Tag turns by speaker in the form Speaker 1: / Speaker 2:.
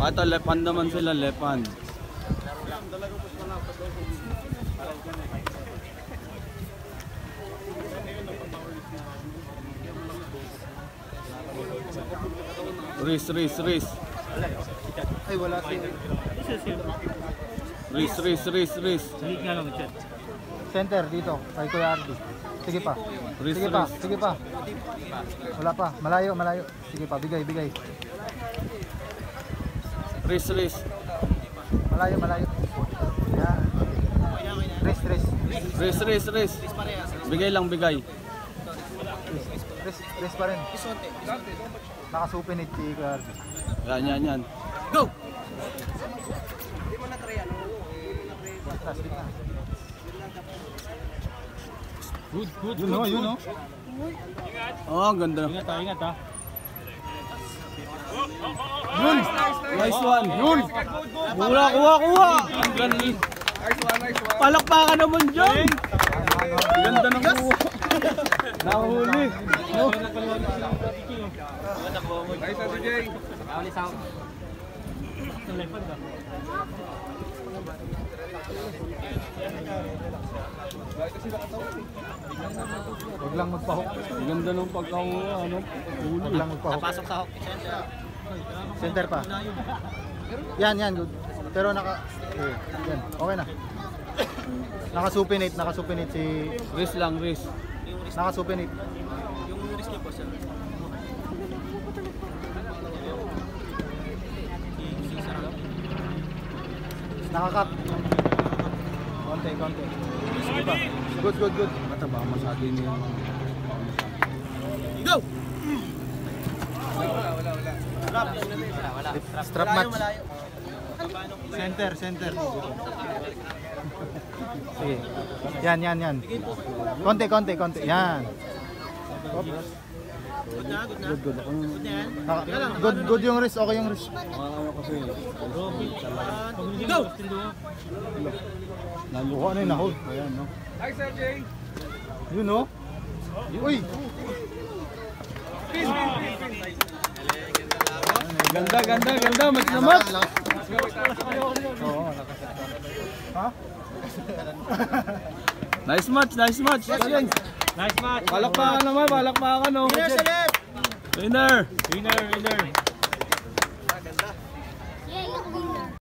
Speaker 1: Ah, ito, lepan naman sila, lepan. Riz, Riz, Riz.
Speaker 2: Ay, wala si...
Speaker 1: Riz, Riz, Riz, Riz.
Speaker 3: Salit nga lang, chat.
Speaker 2: Center dito, kay Kuya Ardi. Sige pa. Sige pa, sige pa. Wala pa, malayo, malayo. Sige pa, bigay, bigay.
Speaker 1: Riz, Riz.
Speaker 2: Malayo, malayo. Tres, tres.
Speaker 1: Riz, Riz, Riz. Bigay lang, bigay.
Speaker 2: Tres, tres pa rin. Nakasupinit si Kuya Ardi.
Speaker 1: Yan, yan, yan. Go!
Speaker 2: Basta, sige na.
Speaker 3: Good, good,
Speaker 2: Yun o, yun o.
Speaker 1: Oh, ganda.
Speaker 3: Ingat ha, ingat ha.
Speaker 1: Nice one! Yun! Kuha, kuha, kuha! Ang ganda. Palakpakan naman dyan! Ganda ng kuha. Nahuli. Oh.
Speaker 3: Sa lepan ka.
Speaker 2: Huwag lang magpahok.
Speaker 1: Ganda ng pagkakuha, ano?
Speaker 2: Huwag lang magpahok.
Speaker 4: Napasok sa hockey center.
Speaker 2: Pa. Yan, yan. Good. Pero naka... Eh, yan. Okay na. Nakasupinate, nakasupinate si...
Speaker 1: Riz lang, Riz.
Speaker 2: Nakasupinate.
Speaker 4: Yung risk niyo po sir.
Speaker 2: Nakakat. Konti, konti. Sige pa. Good, good, good.
Speaker 1: Mataba masyado niya.
Speaker 4: Go!
Speaker 2: Strap match. Center, center. Sige. Yan, yan, yan. Konti, konti, konti. Yan.
Speaker 4: Good na, good na.
Speaker 1: Good, good. Yung
Speaker 4: Good na
Speaker 2: yung wrist. Okay yung wrist.
Speaker 4: Go!
Speaker 1: Naluha
Speaker 2: ano yun, na-hold?
Speaker 1: Ayan, no?
Speaker 2: Yun o. Uy!
Speaker 1: Ganda, ganda, ganda. Matinamat.
Speaker 2: Oo, lakas. Ha?
Speaker 1: Nice match, nice match. Challenge.
Speaker 3: Nice match.
Speaker 1: Palakpakan naman, palakpakan. No?
Speaker 4: Winner, Salep! Winner!
Speaker 1: Winner,
Speaker 3: winner. Yeah, yung winner.